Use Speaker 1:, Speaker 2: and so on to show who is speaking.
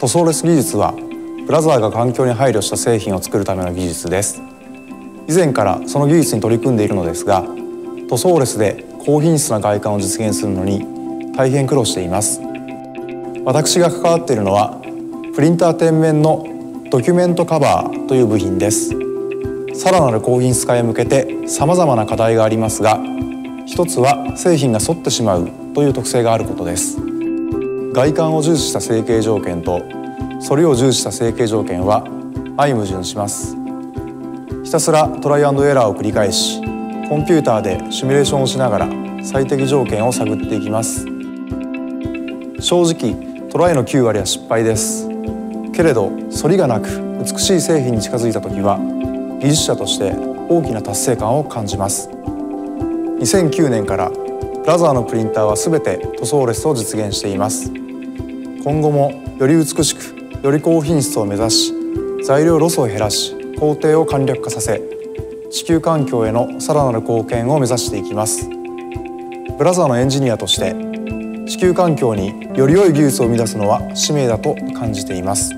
Speaker 1: 塗装レス技術はブラザーが環境に配慮した製品を作るための技術です。以前からその技術に取り組んでいるのですが塗装レスで高品質な外観を実現するのに大変苦労しています。私が関わっているのはプリンター天面のドキュメントカバーという部品です。さらなる高品質化へ向けて様々な課題がありますが一つは製品が反ってしまうという特性があることです。外観を重視した成形条件と反りを重視した成形条件は相矛盾します。ひたすらトライアンドエラーを繰り返しコンピューターでシミュレーションをしながら最適条件を探っていきます。正直トライの9割は失敗です。けれど反りがなく美しい製品に近づいた時は技術者として大きな達成感を感じます。2009年からブラザーのプリンターは全て塗装レスを実現しています。今後もより美しくより高品質を目指し材料ロスを減らし工程を簡略化させ地球環境へのさらなる貢献を目指していきます。ブラザーのエンジニアとして地球環境により良い技術を生み出すのは使命だと感じています。